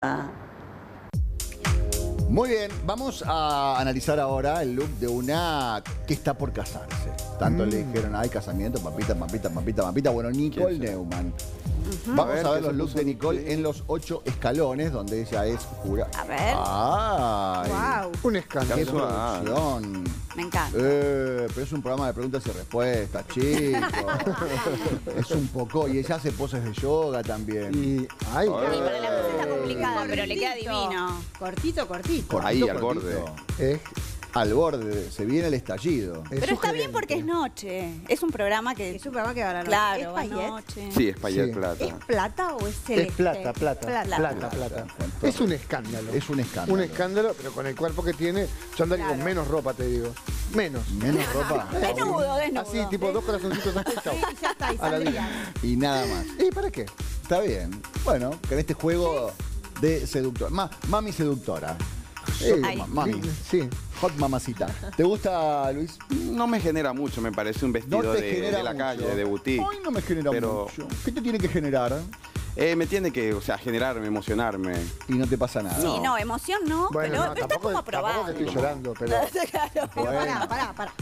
Ah. Muy bien, vamos a analizar ahora el look de una que está por casarse. Tanto le dijeron, ay, casamiento, papita, papita, papita, papita. Bueno, Nicole. Neumann. Vamos A ver, a ver ¿qué los looks de Nicole en los ocho escalones, donde ella es jura. A ver. Un ¡Qué escándalo. Producción! Me encanta. Eh, pero es un programa de preguntas y respuestas, chicos. es un poco. Y ella hace poses de yoga también. Y, ay, Y para la pose está complicada, pero le queda Cortito. divino. Cortito, cortito. Ahí, Cortito, al cortito. borde. es- Al borde, se viene el estallido. es Pero está bien porque es noche. Es un programa que. Es un programa que va a la noche. Claro, ¿Es paillet? noche. Sí, es payet Sí. plata. ¿Es plata o es celeste? Es plata, plata, plata, Plata. Es un escándalo. Es un escándalo. Un escándalo, pero con el cuerpo que tiene, yo andaría con menos ropa, te digo. Menos. Menos ropa. Desnudo, desnudo. Así, tipo dos corazoncitos así, ya está, y A la saldría. Y nada más. ¿Y para qué? Está bien. Bueno, con este juego de seductor. Ma- mami seductora. Sí, Ma- mami. Sí. Hot mamacita. ¿Te gusta, Luis? No me genera mucho, me parece un No vestido te de, genera de la mucho. calle, de boutique. Hoy no me genera pero- mucho. ¿Qué te tiene que generar? Eh, me tiene que, o sea, generarme, emocionarme. Y no te pasa nada. Sí, no, emoción no, Bueno, pero, no, pero está tampoco, como tampoco aprobado. que estoy llorando, pero... Claro. Pero Bueno. pará, pará, pará.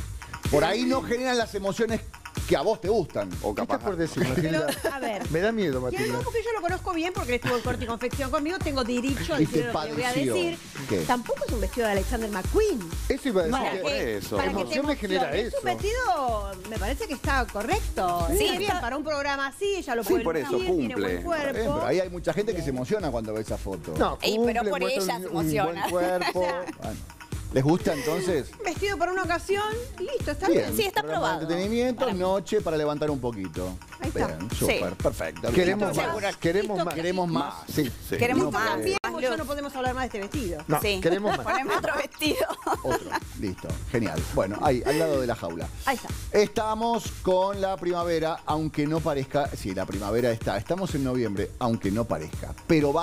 Por ahí no generan las emociones que a vos te gustan. O ¿Qué capaz. estás por decir, Matilda? a ver. Me da miedo, Que Matilda. no, porque yo lo conozco bien porque estuvo en corte y confección conmigo, tengo derecho a Y decir lo que le voy a padeció. decir. ¿Qué? Tampoco es un vestido de Alexander McQueen. Eso iba a decir Para que... por eso. para que te Emoción me genera emocione. Es eso. un vestido, me parece que está correcto. Sí, Está bien, está- para un programa así, ella lo Sí, puede por eso, lucir, tiene cumple. buen cuerpo. pero ahí hay mucha gente que se emociona cuando ve esa foto. No, Ey, pero cumple, por muestra ella un- se un buen emociona. cuerpo. Bueno. ¿Les gusta entonces? Vestido para una ocasión listo, está Bien. bien. Sí, está Programa de aprobado. entretenimiento, Para noche para levantar un poquito. Ahí está. Bien, súper, Sí. perfecto. Queremos más, queremos más. Queremos más. Sí. Sí. Queremos No, más. También, no podemos hablar más de este vestido. No, Sí. queremos más. Poneme otro vestido. Otro. Listo. Genial. Bueno, ahí, al lado de la jaula. Ahí está. Estamos con la primavera, aunque no parezca. Sí, la primavera está. Estamos en noviembre, aunque no parezca. Pero va